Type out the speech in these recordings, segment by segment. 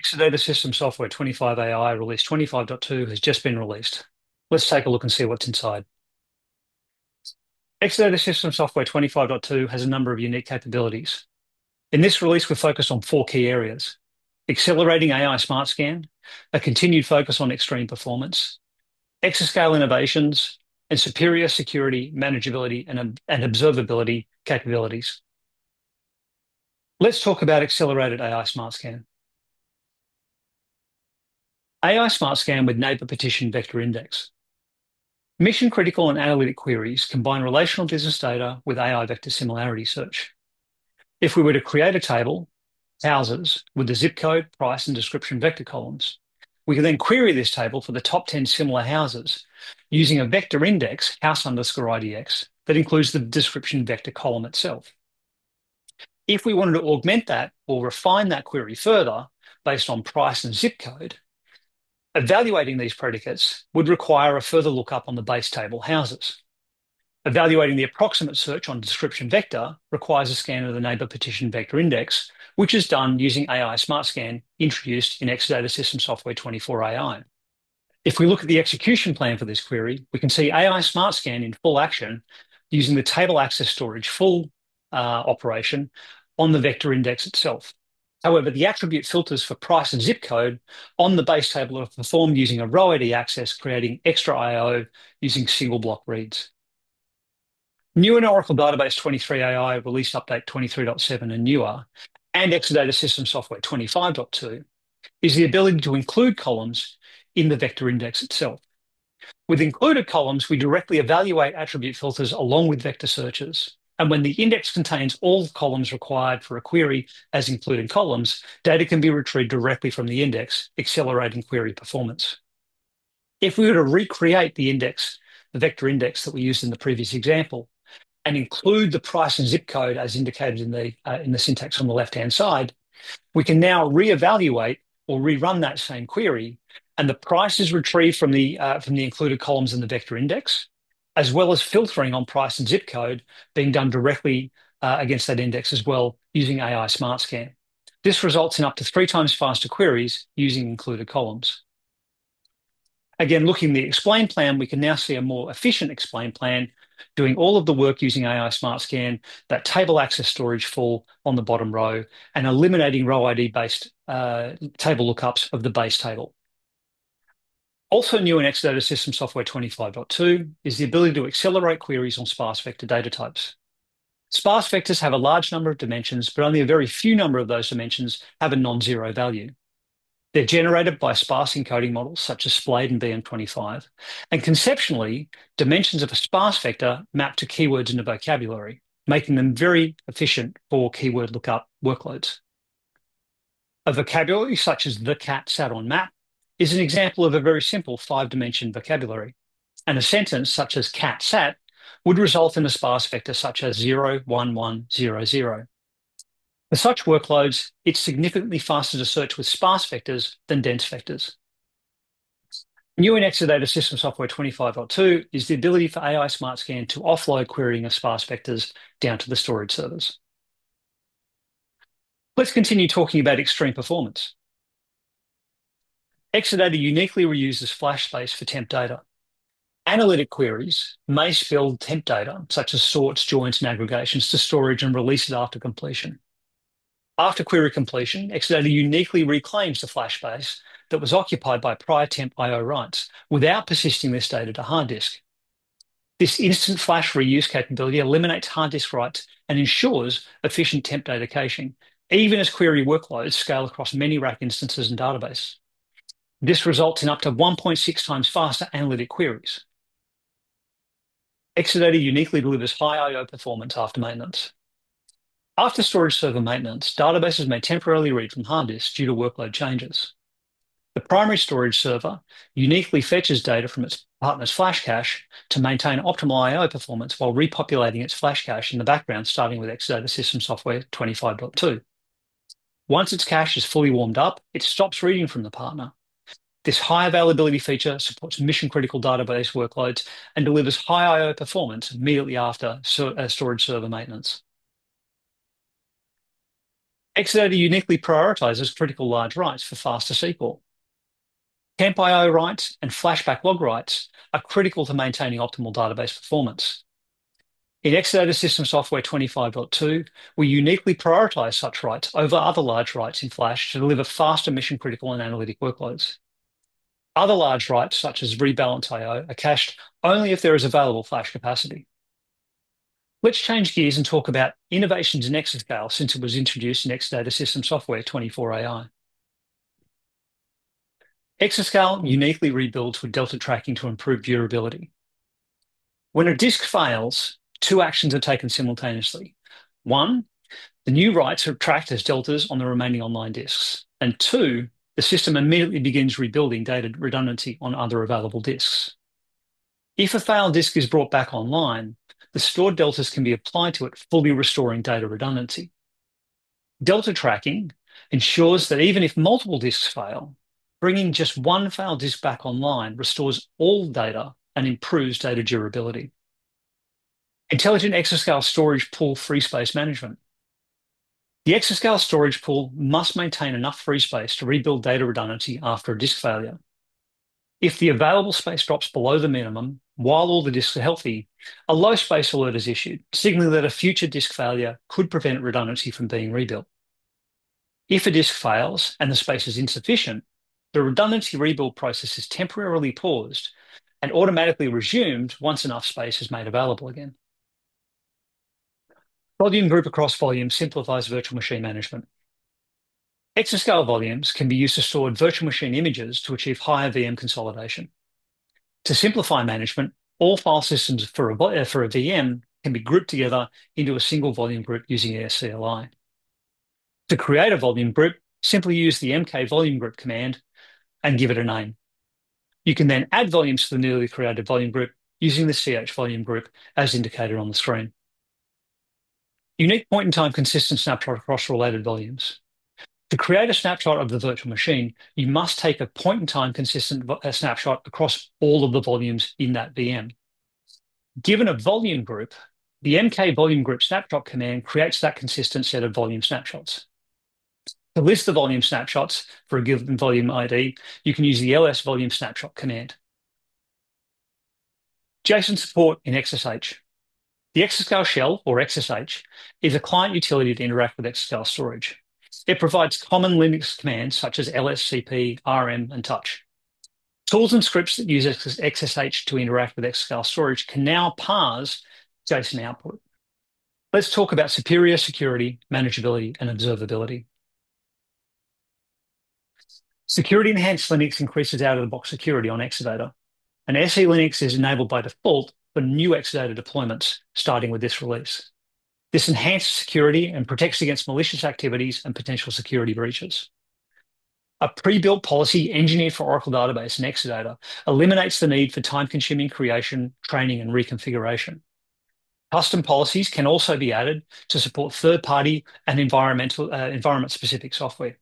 Exadata System Software 25 AI release 25.2 has just been released. Let's take a look and see what's inside. Exadata System Software 25.2 has a number of unique capabilities. In this release, we're focused on four key areas: accelerating AI Smart Scan, a continued focus on extreme performance, exascale innovations, and superior security, manageability, and observability capabilities. Let's talk about accelerated AI Smart Scan. AI Smart Scan with Neighbor Partition Vector Index. Mission-critical and analytic queries combine relational business data with AI vector similarity search. If we were to create a table, houses, with the zip code, price, and description vector columns, we can then query this table for the top 10 similar houses using a vector index, house underscore IDX, that includes the description vector column itself. If we wanted to augment that or refine that query further based on price and zip code, evaluating these predicates would require a further lookup on the base table houses. Evaluating the approximate search on description vector requires a scan of the Neighbor Partition Vector Index, which is done using AI Smart Scan introduced in Exadata System Software 24 AI. If we look at the execution plan for this query, we can see AI Smart Scan in full action using the table access storage full uh, operation on the vector index itself. However, the attribute filters for price and zip code on the base table are performed using a row ID access, creating extra I/O using single block reads. New in Oracle Database 23 AI release update 23.7 and newer, and Exadata System Software 25.2 is the ability to include columns in the vector index itself. With included columns, we directly evaluate attribute filters along with vector searches. And when the index contains all columns required for a query as including columns, data can be retrieved directly from the index, accelerating query performance. If we were to recreate the index, the vector index that we used in the previous example, and include the price and zip code as indicated in the uh, in the syntax on the left-hand side, we can now reevaluate or rerun that same query, and the price is retrieved from the from the included columns in the vector index, as well as filtering on price and zip code being done directly uh, against that index as well using AI Smart Scan. This results in up to three times faster queries using included columns. Again, looking at the explain plan, we can now see a more efficient explain plan doing all of the work using AI Smart Scan, that table access storage full on the bottom row, and eliminating row ID-based uh, table lookups of the base table. Also new in Exadata System Software 25.2 is the ability to accelerate queries on sparse vector data types. Sparse vectors have a large number of dimensions, but only a very few number of those dimensions have a non-zero value. They're generated by sparse encoding models such as SPLADE and BM25. and Conceptually, dimensions of a sparse vector map to keywords in the vocabulary, making them very efficient for keyword lookup workloads. A vocabulary such as the cat sat on mat is an example of a very simple five-dimension vocabulary. And a sentence such as cat sat would result in a sparse vector such as 0, 1, 1, 0, 0. For such workloads, it's significantly faster to search with sparse vectors than dense vectors. New in Exadata System Software 25.2 is the ability for AI Smart Scan to offload querying of sparse vectors down to the storage servers. Let's continue talking about extreme performance. Exadata uniquely reuses flash space for temp data. Analytic queries may spill temp data such as sorts, joins, and aggregations to storage and release it after completion. After query completion, Exadata uniquely reclaims the flash space that was occupied by prior temp I/O writes without persisting this data to hard disk. This instant flash reuse capability eliminates hard disk writes and ensures efficient temp data caching, even as query workloads scale across many rack instances and databases. This results in up to 1.6 times faster analytic queries. Exadata uniquely delivers high I/O performance after maintenance. After storage server maintenance, databases may temporarily read from hard disks due to workload changes. The primary storage server uniquely fetches data from its partner's flash cache to maintain optimal I/O performance while repopulating its flash cache in the background, starting with Exadata System Software 25.2. Once its cache is fully warmed up, it stops reading from the partner. This high availability feature supports mission-critical database workloads and delivers high I/O performance immediately after uh, storage server maintenance. Exadata uniquely prioritizes critical large writes for faster SQL. Temp I/O writes and flashback log writes are critical to maintaining optimal database performance. In Exadata System Software 25.2, we uniquely prioritize such writes over other large writes in Flash to deliver faster mission-critical and analytic workloads. Other large writes, such as Rebalance I/O, are cached only if there is available Flash capacity. Let's change gears and talk about innovations in Exascale since it was introduced in Exadata System Software 24AI. Exascale uniquely rebuilds with delta tracking to improve durability. When a disk fails, two actions are taken simultaneously. One, the new writes are tracked as deltas on the remaining online disks. and Two, the system immediately begins rebuilding data redundancy on other available disks. If a failed disk is brought back online, the stored deltas can be applied to it, fully restoring data redundancy. Delta tracking ensures that even if multiple disks fail, bringing just one failed disk back online restores all data and improves data durability. Intelligent Exascale Storage Pool Free Space Management. The Exascale storage pool must maintain enough free space to rebuild data redundancy after a disk failure. If the available space drops below the minimum while all the disks are healthy, a low space alert is issued, signaling that a future disk failure could prevent redundancy from being rebuilt. If a disk fails and the space is insufficient, the redundancy rebuild process is temporarily paused and automatically resumed once enough space is made available again. Volume Group Across Volumes simplifies virtual machine management. Exascale volumes can be used to store virtual machine images to achieve higher VM consolidation. To simplify management, all file systems for a VM uh, can be grouped together into a single volume group using ESCLI. To create a volume group, simply use the MK volume group command and give it a name. You can then add volumes to the newly created volume group using the CH volume group as indicated on the screen. Unique point-in-time consistent snapshot across related volumes. To create a snapshot of the virtual machine, you must take a point-in-time consistent uh, snapshot across all of the volumes in that VM. Given a volume group, the MK volume group snapshot command creates that consistent set of volume snapshots. To list the volume snapshots for a given volume ID, you can use the ls volume snapshot command. JSON support in XSH. The Exascale shell, or XSH, is a client utility to interact with Exascale storage. It provides common Linux commands such as lscp, rm, and touch. Tools and scripts that use XSH to interact with Exascale storage can now parse JSON output. Let's talk about superior security, manageability, and observability. Security-enhanced Linux increases out-of-the-box security on Exadata, and SELinux is enabled by default for new Exadata deployments starting with this release. This enhances security and protects against malicious activities and potential security breaches. A pre-built policy engineered for Oracle Database and Exadata eliminates the need for time-consuming creation, training, and reconfiguration. Custom policies can also be added to support third-party and uh, environment-specific software.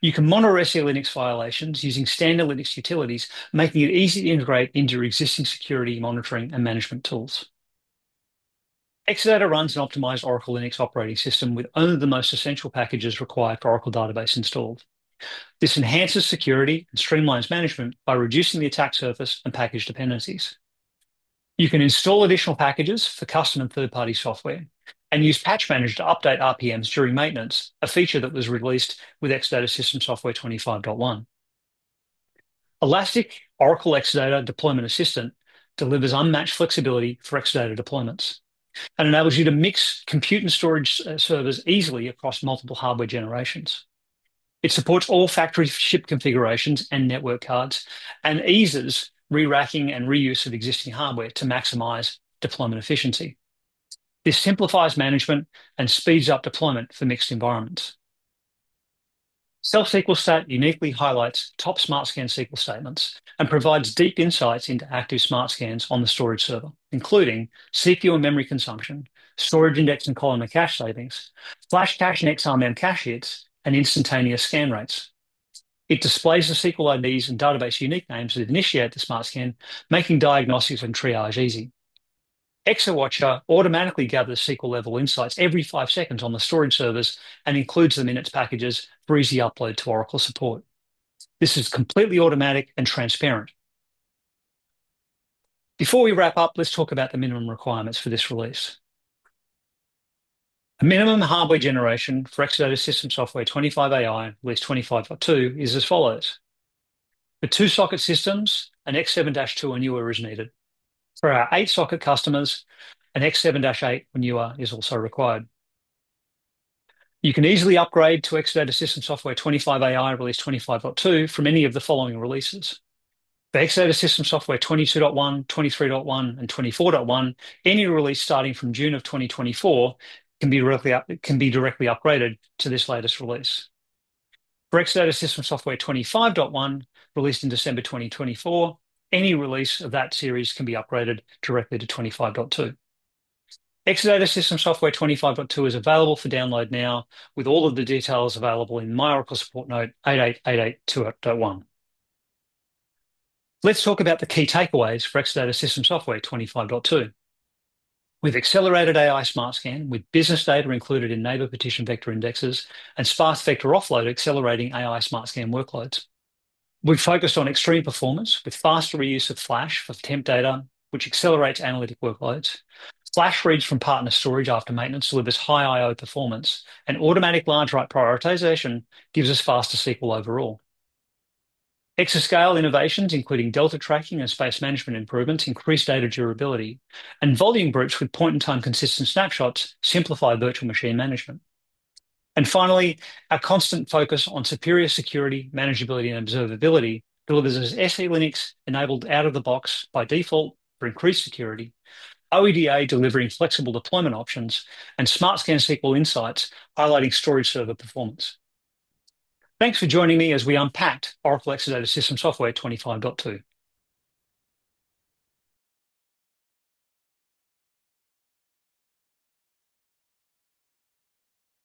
You can monitor SELinux violations using standard Linux utilities, making it easy to integrate into your existing security monitoring and management tools. Exadata runs an optimized Oracle Linux operating system with only the most essential packages required for Oracle Database installed. This enhances security and streamlines management by reducing the attack surface and package dependencies. You can install additional packages for custom and third-party software and use Patch Manager to update RPMs during maintenance, a feature that was released with Exadata System Software 25.1. Elastic Oracle Exadata Deployment Assistant delivers unmatched flexibility for Exadata deployments and enables you to mix compute and storage uh, servers easily across multiple hardware generations. It supports all factory ship configurations and network cards and eases re-racking and reuse of existing hardware to maximize deployment efficiency. This simplifies management and speeds up deployment for mixed environments. Self-SQL Stat uniquely highlights top SmartScan SQL statements and provides deep insights into active SmartScans on the storage server, including CPU and memory consumption, storage index and column and cache savings, flash cache and XRMEM cache hits, and instantaneous scan rates. It displays the SQL IDs and database unique names that initiate the SmartScan, making diagnostics and triage easy. ExaWatcher automatically gathers SQL-level insights every five seconds on the storage servers and includes them in its packages for easy upload to Oracle support. This is completely automatic and transparent. Before we wrap up, let's talk about the minimum requirements for this release. A minimum hardware generation for Exadata System Software 25AI Release 25.2 is as follows. For two-socket systems, an X7-2 or newer is needed. For our eight-socket customers, an X7-8 or newer is also required. You can easily upgrade to Exadata System Software 25AI Release 25.2 from any of the following releases. For Exadata System Software 22.1, 23.1, and 24.1, any release starting from June of 2024 can be directly upgraded to this latest release. For Exadata System Software 25.1, released in December 2024, any release of that series can be upgraded directly to 25.2. Exadata System Software 25.2 is available for download now, with all of the details available in my Oracle Support Note 8888.2.1. Let's talk about the key takeaways for Exadata System Software 25.2. We've accelerated AI Smart Scan with business data included in neighbor partition vector indexes and sparse vector offload accelerating AI Smart Scan workloads. We've focused on extreme performance with faster reuse of flash for temp data, which accelerates analytic workloads. Flash reads from partner storage after maintenance delivers high I/O performance, and automatic large write prioritization gives us faster SQL overall. Exascale innovations, including delta tracking and space management improvements, increase data durability, and volume groups with point-in-time consistent snapshots simplify virtual machine management. And finally, our constant focus on superior security, manageability, and observability delivers us SELinux enabled out of the box by default for increased security, OEDA delivering flexible deployment options, and Smart Scan SQL insights highlighting storage server performance. Thanks for joining me as we unpacked Oracle Exadata System Software 25.2.